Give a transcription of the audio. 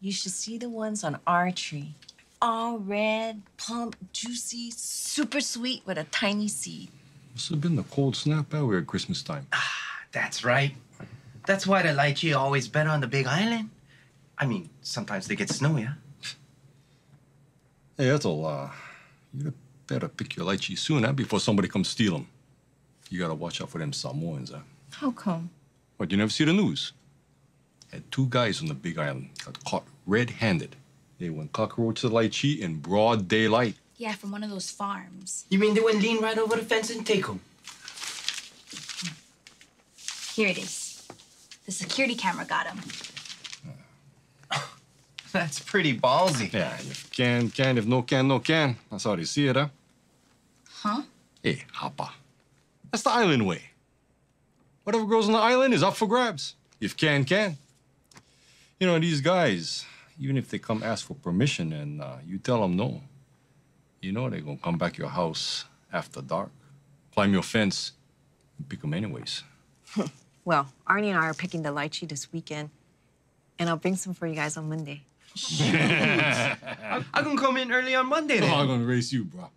You should see the ones on our tree. All red, plump, juicy, super sweet with a tiny seed. Must have been the cold snap out here at Christmas time. Ah, that's right. That's why the lychee are always better on the big island. I mean, sometimes they get snowy, huh? Hey, Ethel, uh, you better pick your lychee soon, huh? Before somebody comes steal them. You gotta watch out for them Samoans, huh? How come? What, you never see the news? Had two guys on the Big Island got caught red-handed. They went cockroach to the lychee in broad daylight. Yeah, from one of those farms. You mean they wouldn't lean right over the fence and take them? Here it is. The security camera got him. That's pretty ballsy. Yeah, if can, can. If no can, no can. That's how they see it, huh? Huh? Hey, Hapa. That's the island way. Whatever grows on the island is up for grabs. If can, can. You know, these guys, even if they come ask for permission and uh, you tell them no, you know they're gonna come back to your house after dark, climb your fence, and pick them anyways. Well, Arnie and I are picking the lychee this weekend, and I'll bring some for you guys on Monday. I, I can come in early on Monday Oh, then. I'm gonna race you, bro.